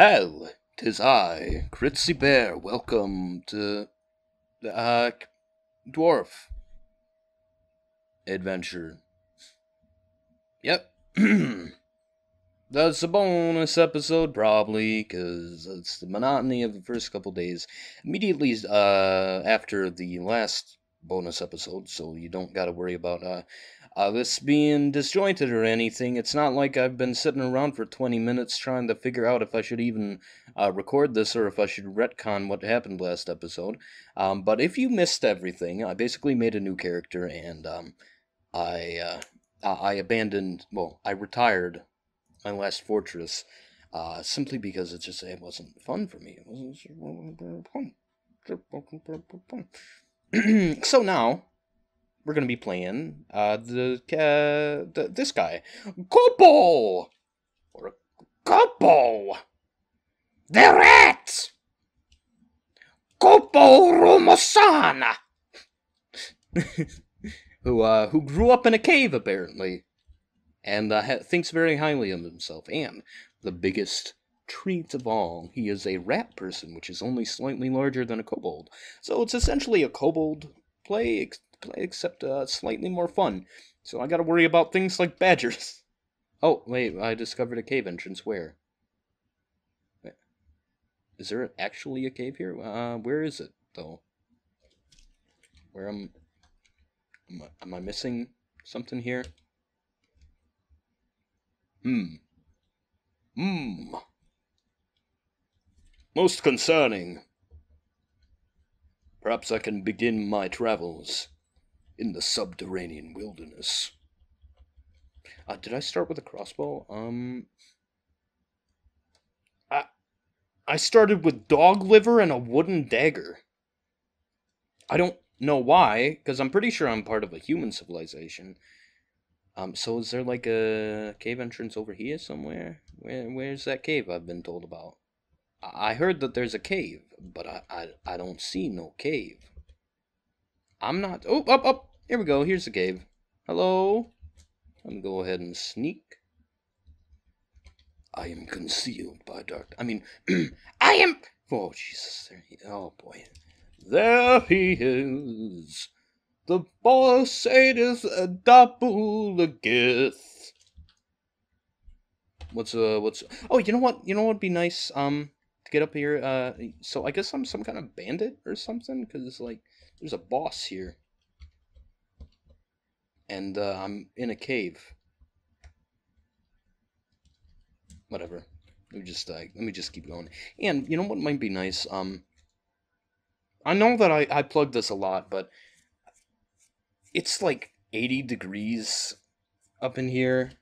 Hell, tis I, Critsy Bear. Welcome to the uh, dwarf adventure. Yep. That's a bonus episode, probably, because it's the monotony of the first couple days. Immediately uh, after the last bonus episode, so you don't got to worry about uh, uh, this being disjointed or anything. It's not like I've been sitting around for 20 minutes trying to figure out if I should even uh, record this or if I should retcon what happened last episode. Um, but if you missed everything, I basically made a new character and um, I uh, I abandoned. Well, I retired my last fortress uh, simply because it just it wasn't fun for me. It wasn't. so now we're gonna be playing uh, the, uh, the this guy, Kopo or Kopo, the rat, Kopo Romosana, who uh, who grew up in a cave apparently. And uh, thinks very highly of himself. And the biggest treat of all, he is a rat person, which is only slightly larger than a kobold. So it's essentially a kobold play, ex- play except uh, slightly more fun. So I got to worry about things like badgers. Oh wait, I discovered a cave entrance. Where? Is there actually a cave here? Uh, where is it though? Where am? Am I, am I missing something here? Hmm. Hmm. Most concerning. Perhaps I can begin my travels in the subterranean wilderness. Uh, did I start with a crossbow? Um. I, I started with dog liver and a wooden dagger. I don't know why, because I'm pretty sure I'm part of a human civilization. Um, so is there like a cave entrance over here somewhere? Where where's that cave I've been told about? I heard that there's a cave, but I I, I don't see no cave. I'm not oh up up here we go, here's the cave. Hello? Let me go ahead and sneak. I am concealed by dark I mean I am Oh Jesus there he oh boy. There he is. The boss is a. What's uh what's oh you know what you know what'd be nice um get up here uh so I guess I'm some kind of bandit or something? Because it's like there's a boss here. And uh, I'm in a cave. Whatever. Let me just uh, let me just keep going. And you know what might be nice um I know that I I plugged this a lot but it's like 80 degrees up in here.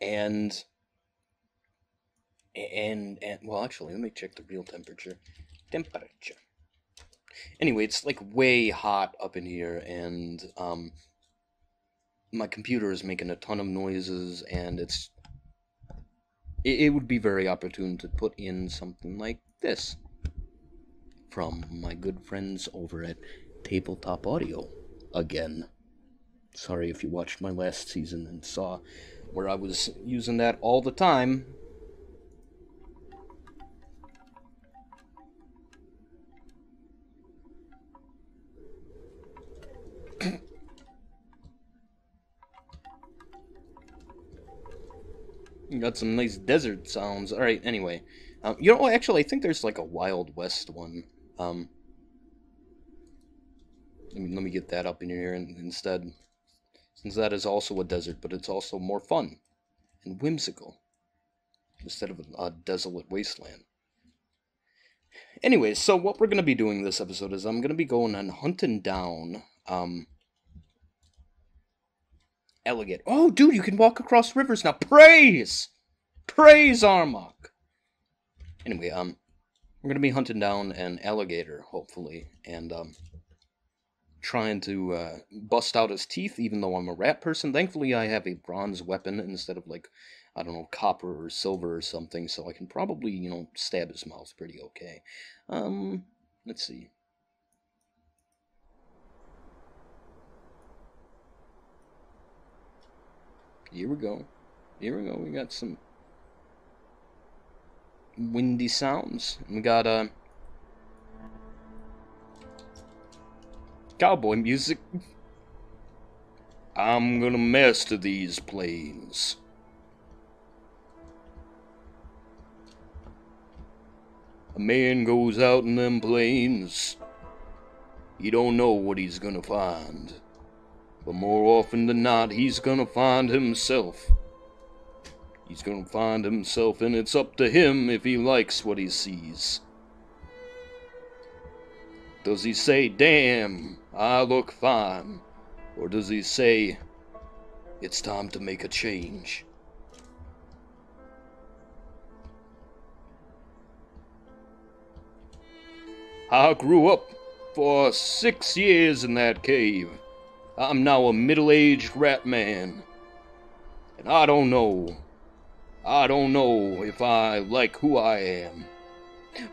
And and and well actually let me check the real temperature temperature anyway it's like way hot up in here and um my computer is making a ton of noises and it's it, it would be very opportune to put in something like this from my good friends over at tabletop audio again. Sorry if you watched my last season and saw where I was using that all the time. Got some nice desert sounds. Alright, anyway. Um, you know, actually, I think there's like a Wild West one. Um, let me, let me get that up in here instead. Since that is also a desert, but it's also more fun and whimsical. Instead of a, a desolate wasteland. Anyways, so what we're going to be doing this episode is I'm going to be going and hunting down, um, alligator. Oh, dude, you can walk across rivers now. Praise! Praise Armok! Anyway, um, we're to be hunting down an alligator, hopefully, and, um, trying to uh, bust out his teeth, even though I'm a rat person. Thankfully, I have a bronze weapon instead of like, I don't know, copper or silver or something, so I can probably, you know, stab his mouth pretty okay. Um, let's see. Here we go. Here we go. We got some. windy sounds. We got uh, cowboy music. I'm gonna master these plains. A man goes out in them plains. He don't know what he's gonna find. But more often than not, he's gonna find himself. He's gonna find himself, and it's up to him if he likes what he sees. Does he say, damn, I look fine? Or does he say, it's time to make a change? I grew up for six years in that cave. I'm now a middle-aged rat man. And I don't know. I don't know if I like who I am.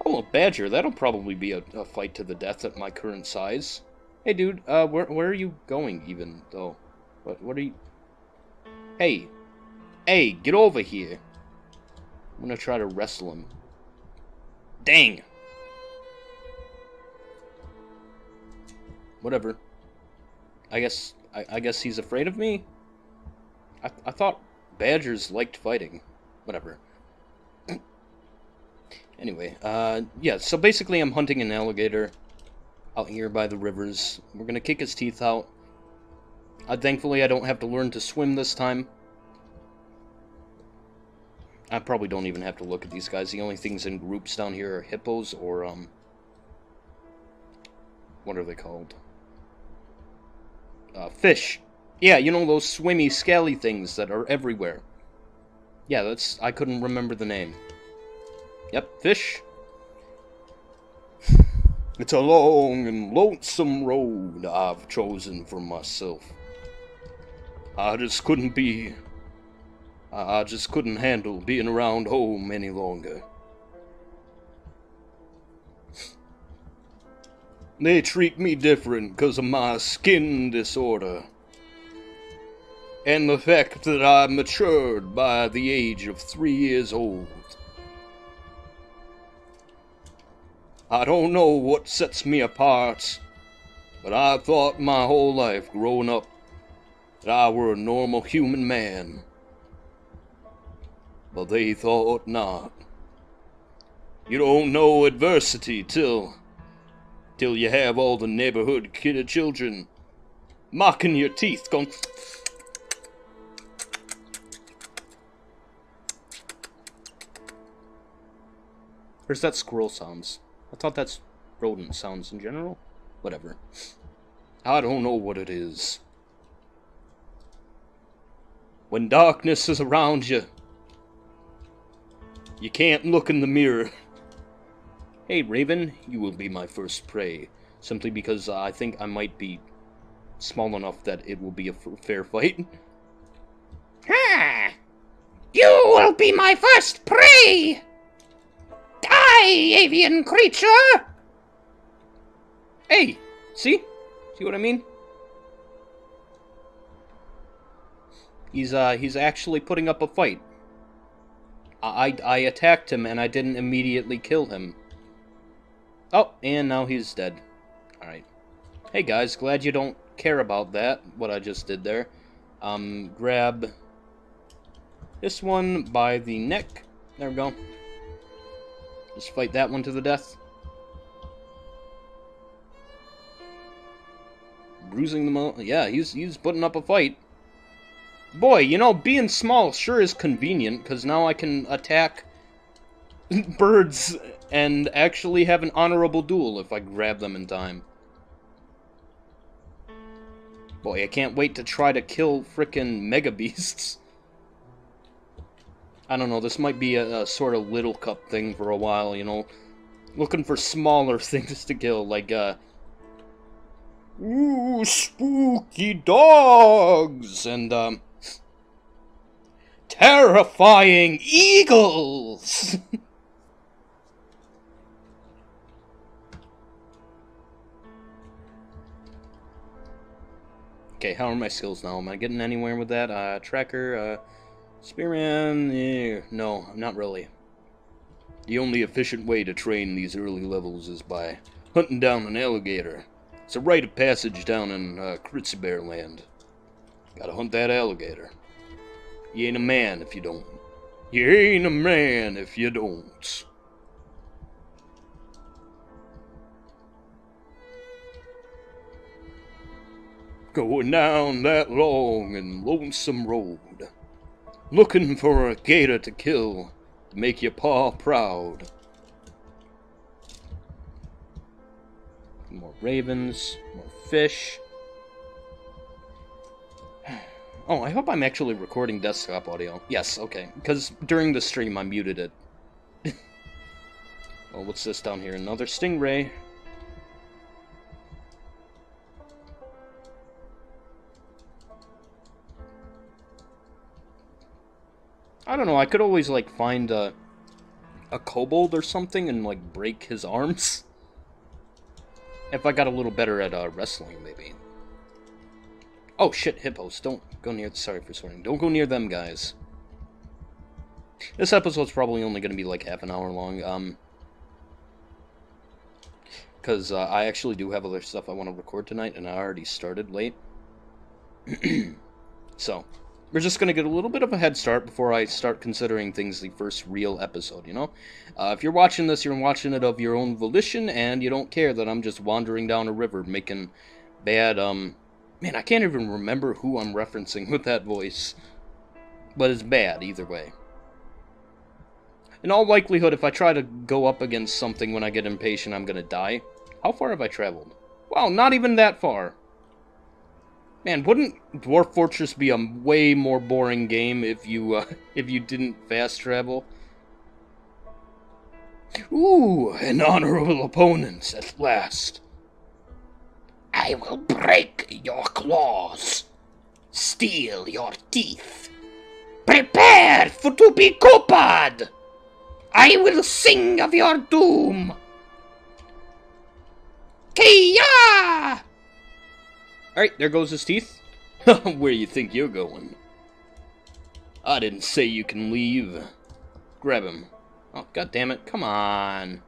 Oh, a badger. That'll probably be a, a fight to the death at my current size. Hey, dude, uh, where, where are you going, even, though? What, what are you... Hey. Hey, get over here. I'm gonna try to wrestle him. Dang! Whatever. I guess, I, I guess he's afraid of me? I, I thought badgers liked fighting. Whatever. anyway, uh, yeah, so basically I'm hunting an alligator out here by the rivers. We're gonna kick his teeth out. Uh, thankfully, I don't have to learn to swim this time. I probably don't even have to look at these guys. The only things in groups down here are hippos or, um... What are they called? Uh, fish. Yeah, you know those swimmy, scaly things that are everywhere. Yeah, that's... I couldn't remember the name. Yep, fish. It's a long and lonesome road I've chosen for myself. I just couldn't be... I just couldn't handle being around home any longer. They treat me different because of my skin disorder. And the fact that I matured by the age of three years old. I don't know what sets me apart, but I thought my whole life growing up that I were a normal human man. But they thought not. You don't know adversity till till you have all the neighborhood kid children mocking your teeth going Where's that squirrel sounds? I thought that's rodent sounds in general. Whatever. I don't know what it is. When darkness is around you, you can't look in the mirror. Hey, Raven, you will be my first prey. Simply because uh, I think I might be small enough that it will be a fair fight. Ha! You will be my first prey! Die, avian creature! Hey, see? See what I mean? He's, uh, he's actually putting up a fight. I, I attacked him and I didn't immediately kill him. Oh, and now he's dead. Alright. Hey guys, glad you don't care about that, what I just did there. Um, grab this one by the neck. There we go. Just fight that one to the death. Bruising them all. Yeah, he's, he's putting up a fight. Boy, you know, being small sure is convenient, because now I can attack birds and actually have an honorable duel if I grab them in time. Boy, I can't wait to try to kill frickin' Mega Beasts. I don't know, this might be a, a, sort of little cup thing for a while, you know. Looking for smaller things to kill, like, uh... Ooh, spooky dogs! And, um... Terrifying eagles! okay, how are my skills now? Am I getting anywhere with that? Uh, tracker, uh... Spearman, eh, no, not really. The only efficient way to train these early levels is by hunting down an alligator. It's a rite of passage down in uh, land. Gotta hunt that alligator. You ain't a man if you don't. You ain't a man if you don't. Going down that long and lonesome road, looking for a gator to kill to make your pa proud. More ravens, more fish. Oh, I hope I'm actually recording desktop audio. Yes, okay. Because during the stream I muted it. well, what's this down here? Another stingray. I don't know, I could always, like, find a, a kobold or something and, like, break his arms. If I got a little better at uh, wrestling, maybe. Oh, shit, hippos. Don't go near... Sorry for swearing. Don't go near them, guys. This episode's probably only going to be, like, half an hour long, um... Because uh, I actually do have other stuff I want to record tonight, and I already started late. so, we're just going to get a little bit of a head start before I start considering things the first real episode, you know? Uh, if you're watching this, you're watching it of your own volition, and you don't care that I'm just wandering down a river making bad, um... Man, I can't even remember who I'm referencing with that voice. But it's bad, either way. In all likelihood, if I try to go up against something when I get impatient, I'm gonna die. How far have I traveled? Wow, not even that far. Man, wouldn't Dwarf Fortress be a way more boring game if you uh, if you didn't fast travel? Ooh, an honorable opponent at last. I will break your claws, steal your teeth. Prepare for to be cooped. I will sing of your doom. Alright, there goes his teeth. Where you think you're going? I didn't say you can leave. Grab him. Oh, god damn it. Come on.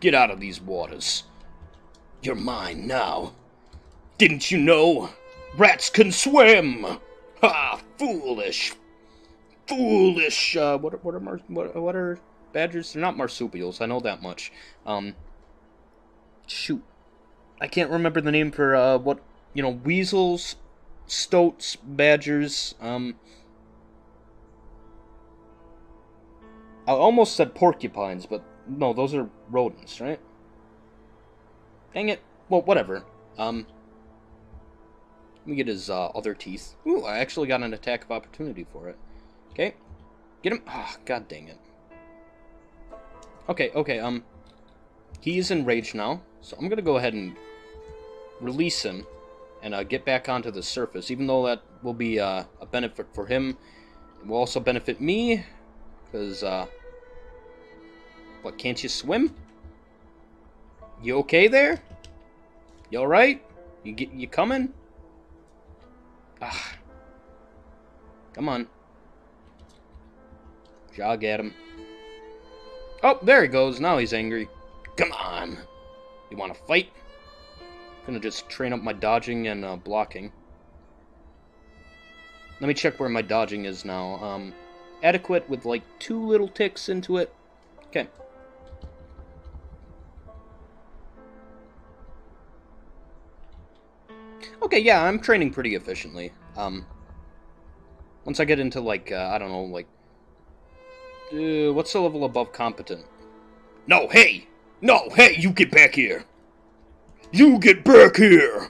Get out of these waters. You're mine now. Didn't you know? Rats can swim! Ha! Foolish! Foolish! Uh, what, what are mar what, what are badgers? They're not marsupials, I know that much. Um, shoot. I can't remember the name for, uh, what, you know, weasels, stoats, badgers, um... I almost said porcupines, but no, those are rodents, right? Dang it. Well, whatever. Um, let me get his uh, other teeth. Ooh, I actually got an attack of opportunity for it. Okay. Get him. Ah, oh, god dang it. Okay, okay, um, he's enraged now, so I'm gonna go ahead and release him and uh, get back onto the surface, even though that will be uh, a benefit for him. It will also benefit me, because, uh, what, can't you swim? You okay there? You alright? You get you coming? Ah. Come on. Jog at him. Oh, there he goes. Now he's angry. Come on. You want to fight? I'm Gonna just train up my dodging and uh, blocking. Let me check where my dodging is now. Um, adequate with like two little ticks into it. Okay. Okay, yeah, I'm training pretty efficiently. Um, once I get into like, uh, I don't know, like, uh, what's the level above competent? No, hey! No, hey, you get back here! You get back here!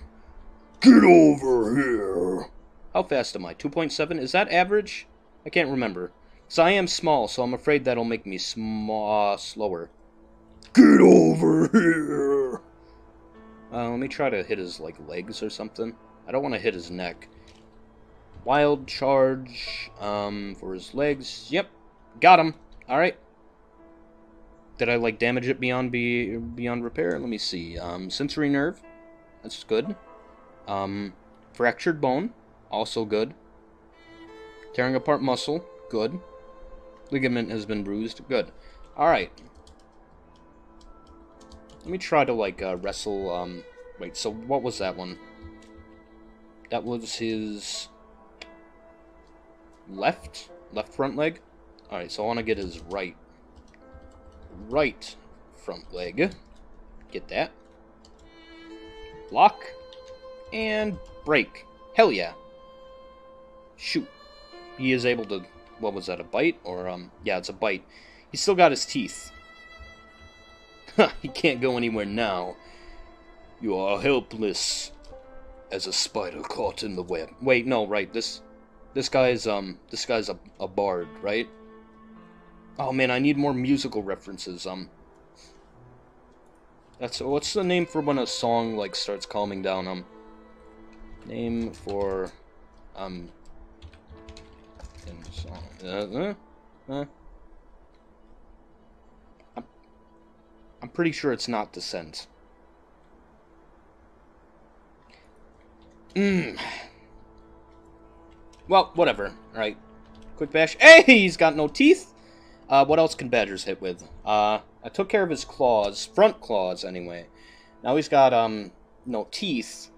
Get over here! How fast am I? 2.7? Is that average? I can't remember. Because I am small, so I'm afraid that'll make me sm uh, slower. Get over here! Uh, let me try to hit his, like, legs or something. I don't want to hit his neck. Wild charge, um, for his legs. Yep, got him. Alright. Did I, like, damage it beyond be beyond repair? Let me see. Um, sensory nerve. That's good. Um, fractured bone. Also good. Tearing apart muscle. Good. Ligament has been bruised. Good. Alright. Let me try to, like, uh, wrestle, um... Wait, so what was that one? That was his... Left? Left front leg? Alright, so I want to get his right. Right front leg. Get that. Lock. And break. Hell yeah. Shoot. He is able to... What was that, a bite? Or, um... Yeah, it's a bite. He's still got his teeth. he can't go anywhere now. You are helpless as a spider caught in the web. Wait, no, right, this this guy's um this guy's a, a bard, right? Oh man, I need more musical references. Um That's what's the name for when a song like starts calming down? Um name for um in song. Uh, uh, uh. I'm, I'm pretty sure it's not descent. Mmm. Well, whatever. Alright. Quick bash. Hey, he's got no teeth! Uh, what else can badgers hit with? Uh, I took care of his claws. Front claws, anyway. Now he's got, um, no teeth.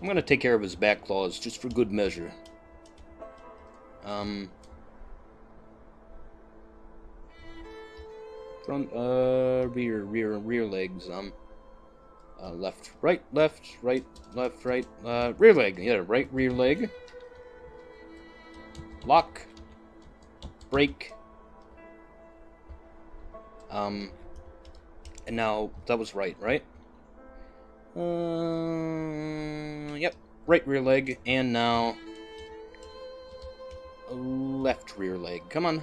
I'm gonna take care of his back claws, just for good measure. Um... Front, uh, rear, rear, rear legs, um... Uh, left, right, left, right, left, right, uh, rear leg. Yeah, right rear leg. Lock. Break. Um, and now, that was right, right? Uh, yep, right rear leg, and now left rear leg. Come on.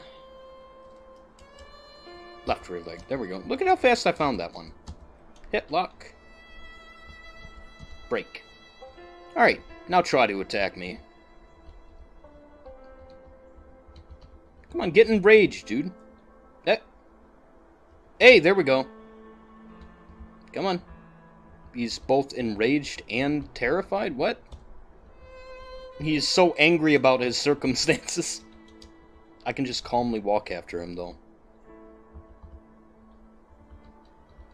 Left rear leg. There we go. Look at how fast I found that one. Hit lock. Break. Alright, now try to attack me. Come on, get enraged, dude. Eh. Hey, there we go. Come on. He's both enraged and terrified? What? He's so angry about his circumstances. I can just calmly walk after him, though.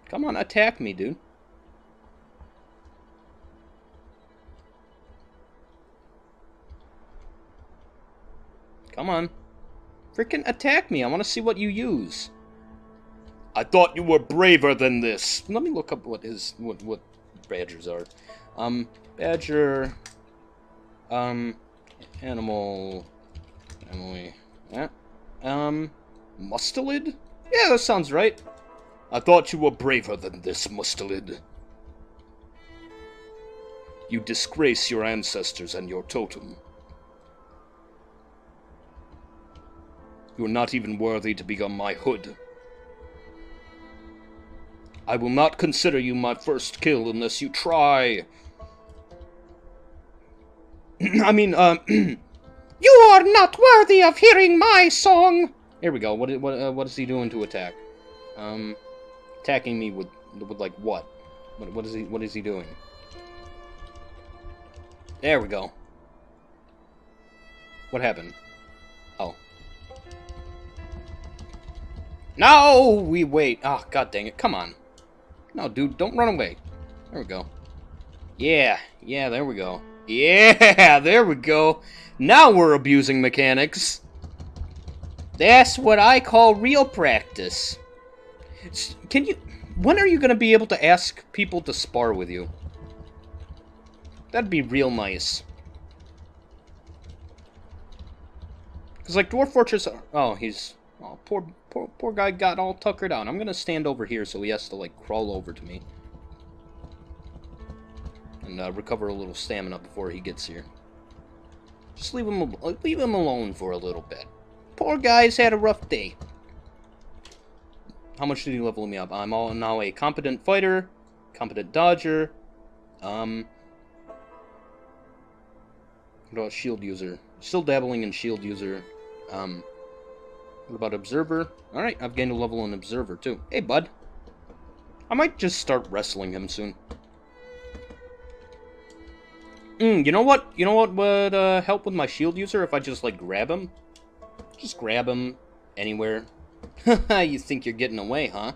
Come on, attack me, dude. Come on. Freaking attack me. I want to see what you use. I thought you were braver than this. Let me look up what his what what badgers are. Um, badger. Um, animal. Emily. Yeah. Um, mustelid. Yeah, that sounds right. I thought you were braver than this, mustelid. You disgrace your ancestors and your totem. You are not even worthy to become my hood. I will not consider you my first kill unless you try. I mean, um, you are not worthy of hearing my song. Here we go. What what uh, what is he doing to attack? Um, attacking me with with like what? What what is he what is he doing? There we go. What happened? No, we wait. Oh, god dang it. Come on. No, dude, don't run away. There we go. Yeah, yeah, there we go. Yeah, there we go. Now we're abusing mechanics. That's what I call real practice. Can you... When are you going to be able to ask people to spar with you? That'd be real nice. Because, like, Dwarf Fortress... Oh, he's... Oh, poor, poor, poor guy got all tuckered out. I'm gonna stand over here so he has to, like, crawl over to me. And uh, recover a little stamina before he gets here. Just leave him, leave him alone for a little bit. Poor guy's had a rough day. How much did he level me up? I'm all now a competent fighter, competent dodger, um... What about shield user? Still dabbling in shield user. Um, what about Observer? Alright, I've gained a level in Observer, too. Hey, bud. I might just start wrestling him soon. Mm, you know what? You know what would uh, help with my shield user if I just, like, grab him? Just grab him anywhere. you think you're getting away, huh?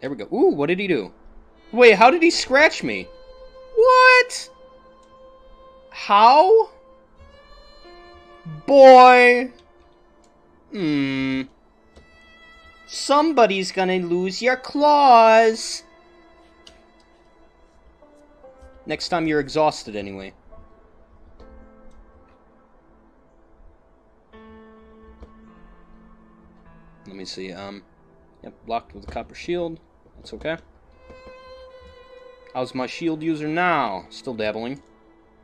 There we go. Ooh, what did he do? Wait, how did he scratch me? What? How? Boy. Hmm. Somebody's gonna lose your claws. Next time you're exhausted, anyway. Let me see, um... Yep, blocked with a copper shield. That's okay. How's my shield user now? Still dabbling.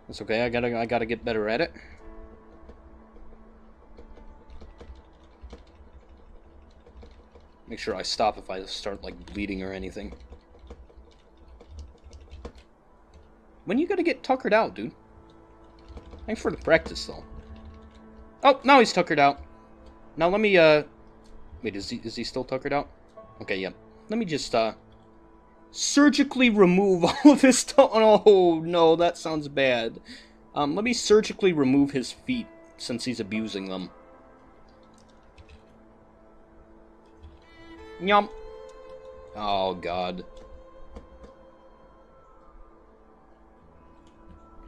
That's okay, I gotta, I gotta get better at it. Make sure I stop if I start, like, bleeding or anything. When you gotta get tuckered out, dude? Thanks for the practice, though. Oh, now he's tuckered out. Now let me, uh... Wait, is he, is he still tuckered out? Okay, yeah. Let me just, uh... Surgically remove all of his... Oh, no, that sounds bad. Um, let me surgically remove his feet, since he's abusing them. Yum. Oh, God.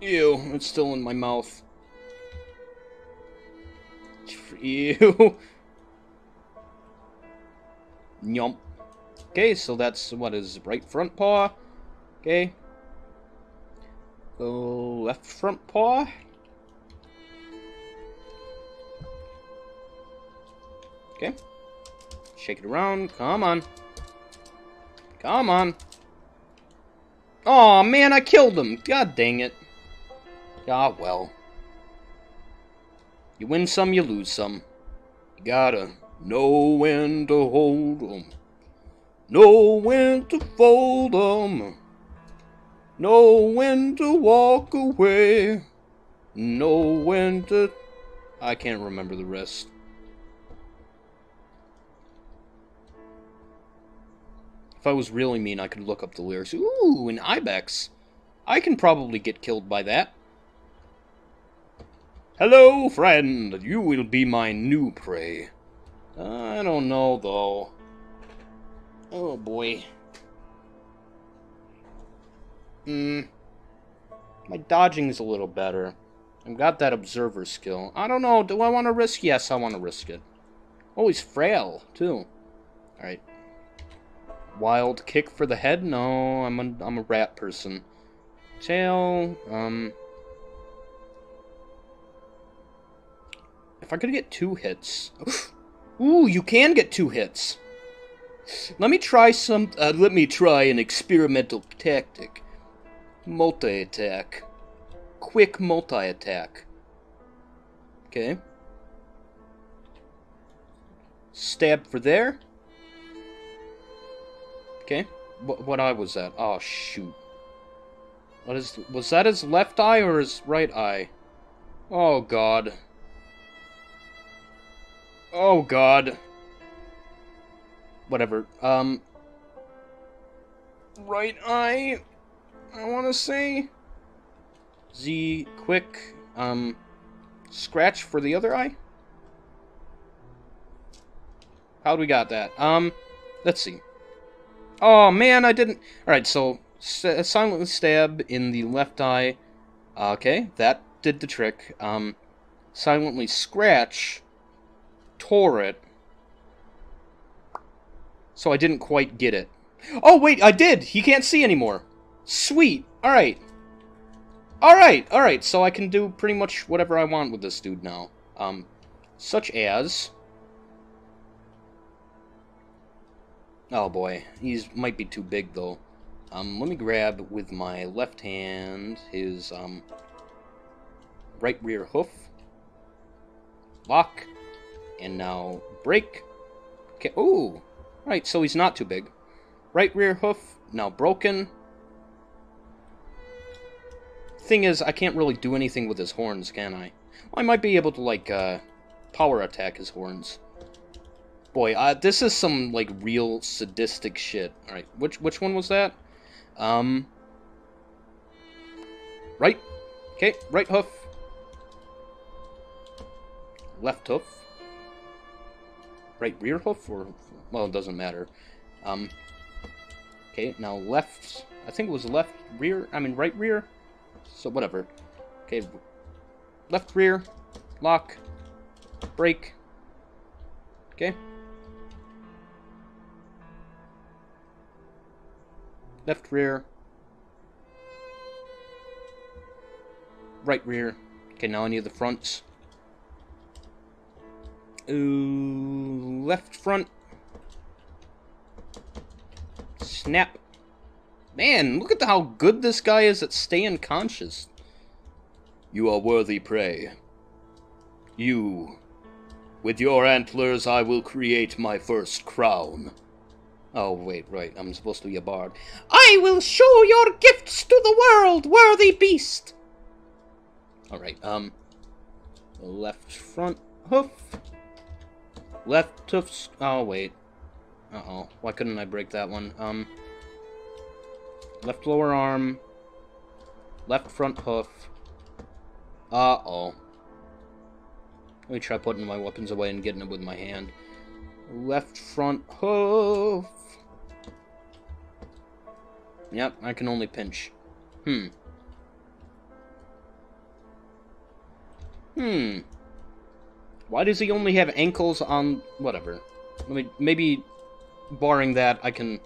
Ew, it's still in my mouth. Ew. Yum. Okay, so that's what is right front paw. Okay. Go left front paw. Okay. Shake it around. Come on. Come on. oh, man, I killed him. God dang it. Ah, well. You win some, you lose some. You gotta know when to hold 'em. Know when to fold 'em. Know when to walk away. Know when to... I can't remember the rest. If I was really mean, I could look up the lyrics. Ooh, an ibex. I can probably get killed by that. Hello, friend. You will be my new prey. I don't know, though. Oh, boy. Hmm. My dodging's a little better. I've got that observer skill. I don't know. Do I want to risk? Yes, I want to risk it. Oh, he's frail, too. Alright. Wild kick for the head? No, I'm a, I'm a rat person. Tail, um... If I could get two hits... Ooh, you can get two hits! Let me try some... Uh, let me try an experimental tactic. Multi-attack. Quick multi-attack. Okay. Stab for there. Okay. What, what eye was that? Oh, shoot. What is... Was that his left eye or his right eye? Oh, God. Oh, God. Whatever. Um... Right eye... I want to say... Z, quick, um... Scratch for the other eye? How do we got that? Um, let's see. Oh, man, I didn't... Alright, so, silent stab in the left eye. Okay, that did the trick. Um, silently scratch tore it. So I didn't quite get it. Oh, wait, I did! He can't see anymore. Sweet. Alright. Alright, alright, so I can do pretty much whatever I want with this dude now. Um, such as... Oh boy, he's might be too big though. Um, let me grab with my left hand his um, right rear hoof. Lock. And now break. Okay, ooh! Right, so he's not too big. Right rear hoof, now broken. Thing is, I can't really do anything with his horns, can I? Well, I might be able to, like, uh, power attack his horns. Boy, uh, this is some, like, real sadistic shit. Alright, which, which one was that? Um... Right. Okay, right hoof. left hoof. Right rear hoof, or well, it doesn't matter. Um. Okay, now left. I think it was left rear. I mean right rear. So whatever. Okay, left rear, lock, break. Okay. Left rear. Right rear. Okay, now I need the fronts. Ooh, left front. Snap. Man, look at how good this guy is at staying conscious. You are worthy prey. You. With your antlers, I will create my first crown. Oh, wait, right. I'm supposed to be a bard. I will show your gifts to the world, worthy beast. Alright, um. Left front hoof. Left hoof. Oh, wait. Uh oh. Why couldn't I break that one? Um. Left lower arm. Left front hoof. Uh oh. Let me try putting my weapons away and getting it with my hand. Left front hoof. Yep, I can only pinch. Hmm. Hmm. Why does he only have ankles on... Whatever. I mean, maybe, barring that, I can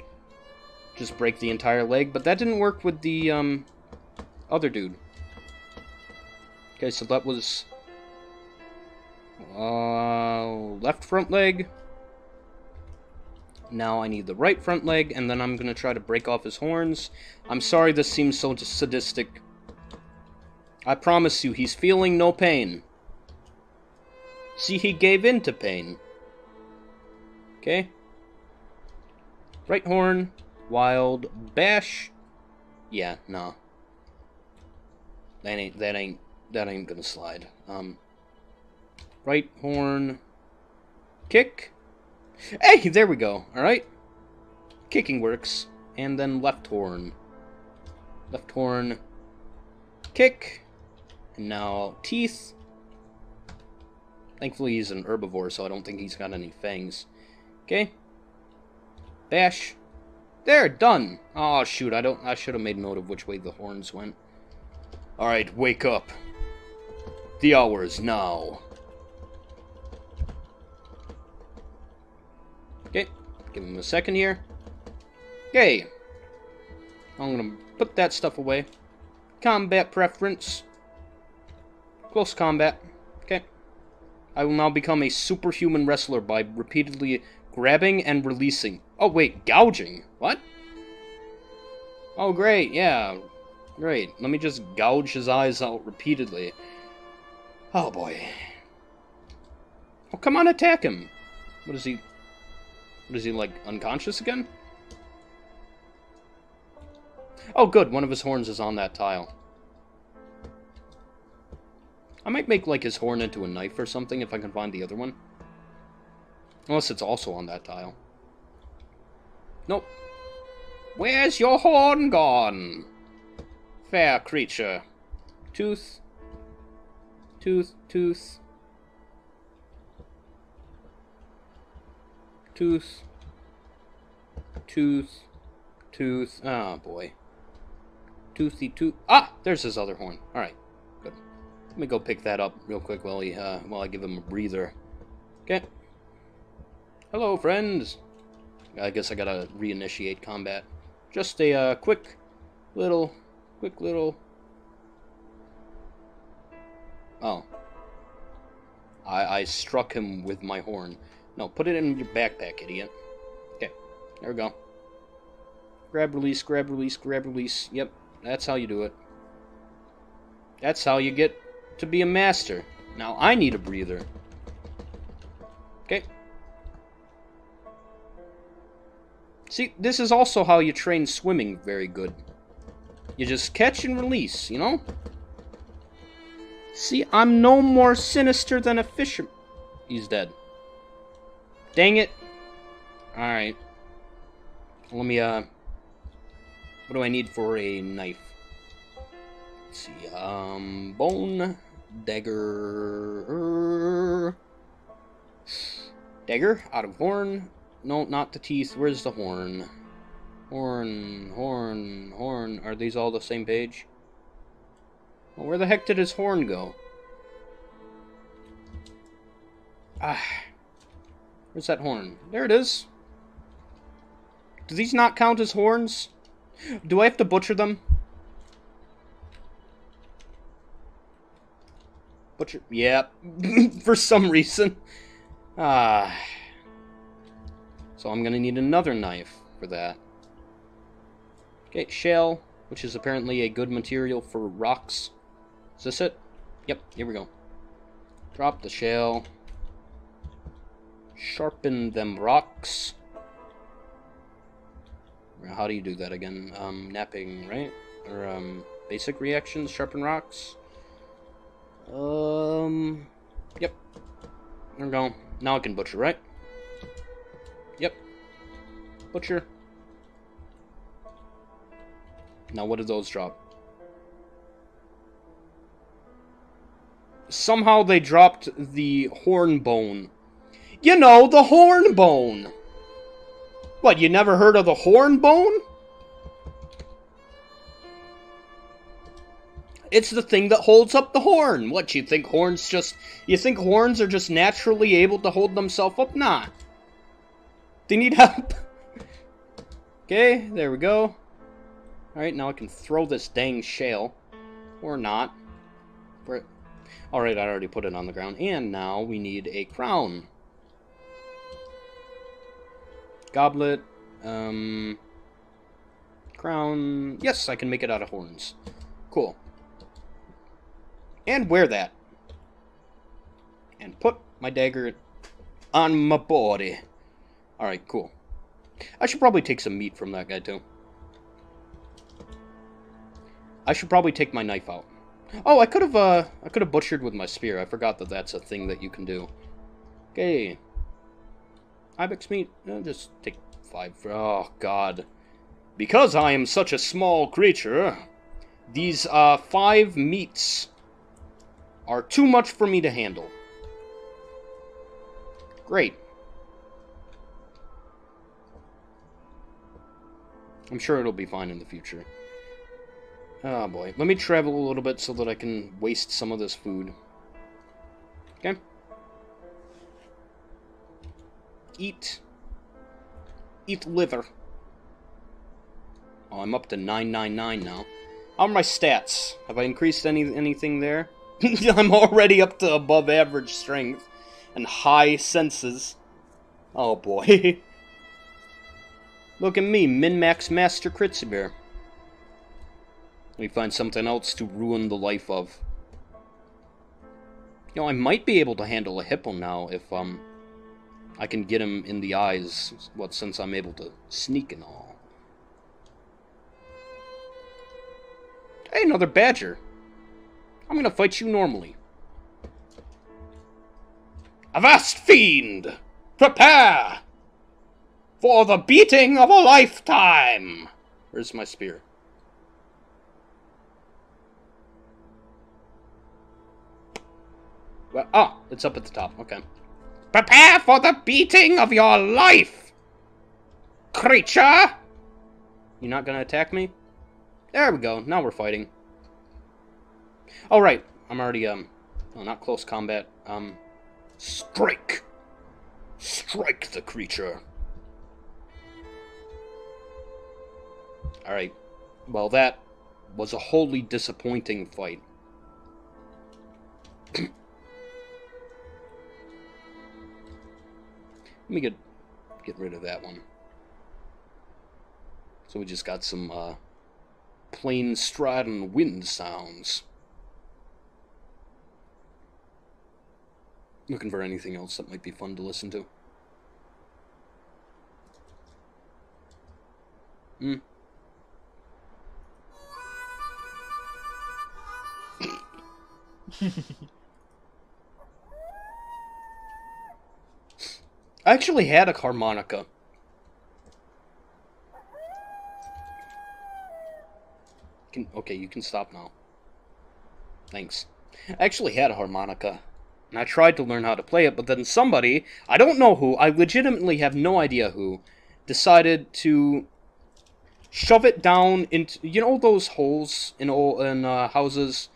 just break the entire leg, but that didn't work with the, um, other dude. Okay, so that was... Uh, left front leg. Now I need the right front leg, and then I'm gonna try to break off his horns. I'm sorry this seems so sadistic. I promise you, he's feeling no pain. See, he gave in to pain. Okay? Right horn, wild, bash. Yeah, nah. That ain't, that ain't, that ain't gonna slide. Um, right horn, kick. Hey, there we go, alright? Kicking works. And then left horn. Left horn, kick. And now teeth. Thankfully he's an herbivore, so I don't think he's got any fangs. Okay. Bash. There, done. Oh shoot, I don't I should have made note of which way the horns went. Alright, wake up. The hour is now. Give him a second here. Okay. I'm gonna put that stuff away. Combat preference. Close combat. Okay. I will now become a superhuman wrestler by repeatedly grabbing and releasing. Oh, wait, gouging? What? Oh, great, yeah. Great. Let me just gouge his eyes out repeatedly. Oh, boy. Oh, come on, attack him. What is he... Is he, like, unconscious again? Oh, good. One of his horns is on that tile. I might make, like, his horn into a knife or something if I can find the other one. Unless it's also on that tile. Nope. Where's your horn gone? Fair creature. Tooth. Tooth, tooth. Tooth. Tooth. Tooth. Oh, boy. Toothy tooth. Ah! There's his other horn. Alright. Good. Let me go pick that up real quick while, he, uh, while I give him a breather. Okay. Hello, friends. I guess I gotta reinitiate combat. Just a uh, quick little, quick little... Oh. I, I struck him with my horn. No, put it in your backpack, idiot. Okay, there we go. Grab, release, grab, release, grab, release. Yep, that's how you do it. That's how you get to be a master. Now I need a breather. Okay. See, this is also how you train swimming very good. You just catch and release, you know? See, I'm no more sinister than a fisherman. He's dead. Dang it. Alright. Let me, uh... What do I need for a knife? Let's see, um... Bone... Dagger... Dagger out of horn. No, not the teeth. Where's the horn? Horn, horn, horn. Are these all the same page? Well, where the heck did his horn go? Ah. Where's that horn? There it is. Do these not count as horns? Do I have to butcher them? Butcher. Yeah. For some reason. Ah. So I'm gonna need another knife for that. Okay, shell, which is apparently a good material for rocks. Is this it? Yep, here we go. Drop the shell. Sharpen them rocks. How do you do that again? Um, knapping, right? Or, um, basic reactions, sharpen rocks? Um, yep. There we go. Now I can butcher, right? Yep. Butcher. Now what did those drop? Somehow they dropped the horn bone. You know, the horn bone! What, you never heard of the horn bone? It's the thing that holds up the horn. What, you think horns just... You think horns are just naturally able to hold themselves up? Nah. They need help. okay, there we go. Alright, now I can throw this dang shale. Or not. Alright, I already put it on the ground. And now we need a crown. Goblet. Um, crown. Yes, I can make it out of horns. Cool. And wear that. And put my dagger on my body. Alright, cool. I should probably take some meat from that guy, too. I should probably take my knife out. Oh, I could have, uh, I could have butchered with my spear. I forgot that that's a thing that you can do. Okay. Ibex meat? Uh, just take five. Oh, God. Because I am such a small creature, these, uh, five meats are too much for me to handle. Great. I'm sure it'll be fine in the future. Oh boy. Let me travel a little bit so that I can waste some of this food. Okay. Eat. Eat liver. Oh, I'm up to 999 now. How are my stats? Have I increased any anything there? I'm already up to above average strength and high senses. Oh boy. Look at me, min-max master. Let me find something else to ruin the life of. You know, I might be able to handle a hippo now if, um, I can get him in the eyes, what, since I'm able to sneak and all. Hey, another badger. I'm gonna fight you normally. Avast, fiend! Prepare! For the beating of a lifetime! Where's my spear? Well, oh, it's up at the top. Okay. Prepare for the beating of your life, creature! You're not gonna attack me? There we go. Now we're fighting. Oh, right. I'm already, um... Oh, not close combat. Um... Strike! Strike the creature! Alright. Well, that was a wholly disappointing fight. me get get rid of that one. So we just got some uh, plain striding wind sounds. Looking for anything else that might be fun to listen to. Hmm. I actually had a harmonica. Can, okay, you can stop now. Thanks. I actually had a harmonica. And I tried to learn how to play it, but then somebody, I don't know who, I legitimately have no idea who, decided to shove it down into you know those holes in old in uh, houses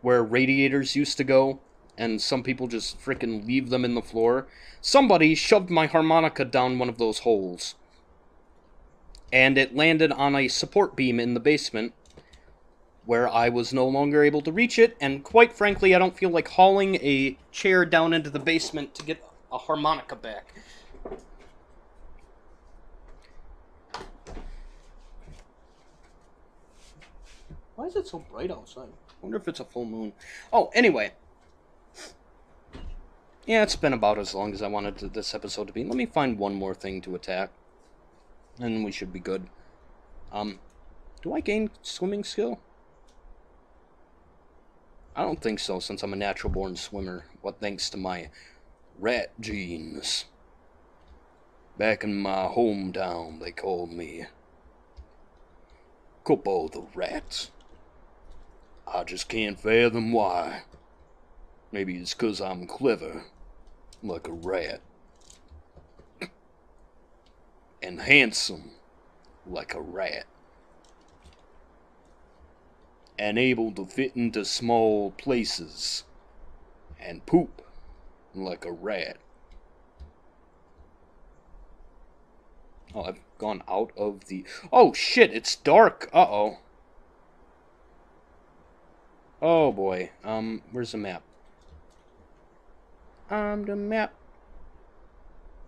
where radiators used to go and some people just freaking leave them in the floor somebody shoved my harmonica down one of those holes and it landed on a support beam in the basement where I was no longer able to reach it and quite frankly I don't feel like hauling a chair down into the basement to get a harmonica back Why is it so bright outside? I wonder if it's a full moon. Oh, anyway. Yeah, it's been about as long as I wanted to, this episode to be. Let me find one more thing to attack. And we should be good. Um, do I gain swimming skill? I don't think so, since I'm a natural born swimmer. What thanks to my rat genes. Back in my hometown, they called me Kupo the Rat. I just can't fathom why. Maybe it's 'cause I'm clever, like a rat. And handsome, like a rat. And able to fit into small places. And poop, like a rat. Oh, I've gone out of the... Oh, shit, it's dark. Uh-oh. Oh, boy. Um, where's the map? Um, the map.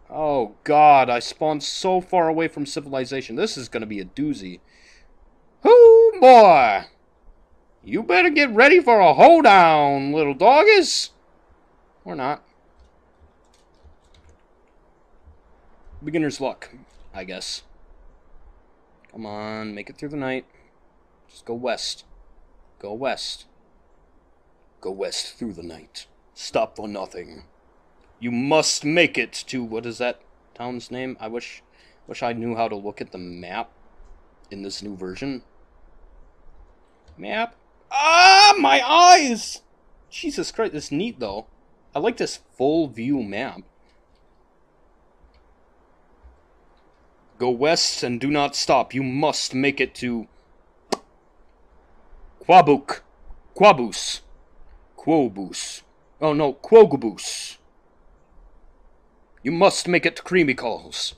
Oh, God, I spawned so far away from civilization. This is gonna be a doozy. Oh, boy! You better get ready for a hoedown, little doggies! Or not. Beginner's luck. I guess. Come on, make it through the night. Just go west. Go west. Go west through the night. Stop for nothing. You must make it to what is that town's name? I wish wish I knew how to look at the map in this new version. Map. Ah, my eyes! Jesus Christ, it's neat though. I like this full view map. Go west and do not stop. You must make it to Quabuk. Quabus. Quobus. Oh no, Quogubus. You must make it Creamy Calls.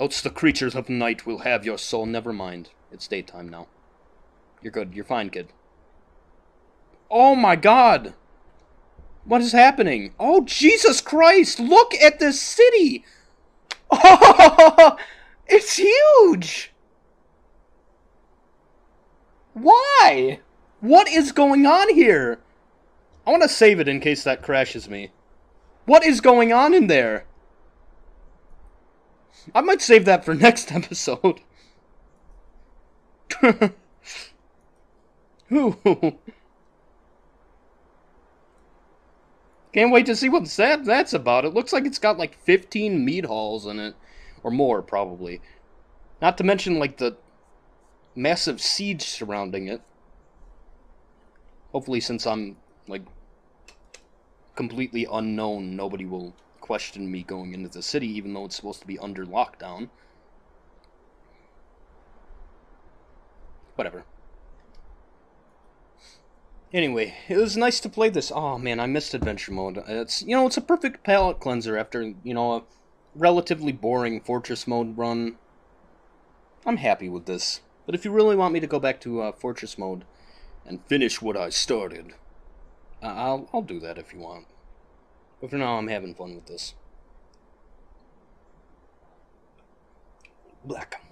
Else the creatures of night will have your soul. Never mind. It's daytime now. You're good. You're fine, kid. Oh my god! What is happening? Oh, Jesus Christ! Look at this city! Oh, it's huge! Why? What is going on here? I want to save it in case that crashes me. What is going on in there? I might save that for next episode. Can't wait to see what that, that's about. It looks like it's got like 15 mead halls in it. Or more, probably. Not to mention, like, the massive siege surrounding it. Hopefully, since I'm, like, completely unknown, nobody will question me going into the city, even though it's supposed to be under lockdown. Whatever. Anyway, it was nice to play this. Oh man, I missed adventure mode. It's you know it's a perfect palate cleanser after you know a relatively boring fortress mode run. I'm happy with this. But if you really want me to go back to uh, fortress mode and finish what I started, I'll I'll do that if you want. But for now, I'm having fun with this. Black.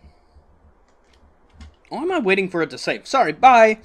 Oh, am I waiting for it to save? Sorry, bye!